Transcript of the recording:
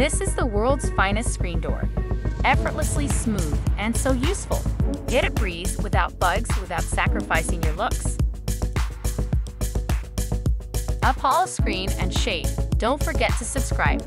This is the world's finest screen door. Effortlessly smooth and so useful. Get a breeze without bugs without sacrificing your looks. A screen and shade. Don't forget to subscribe.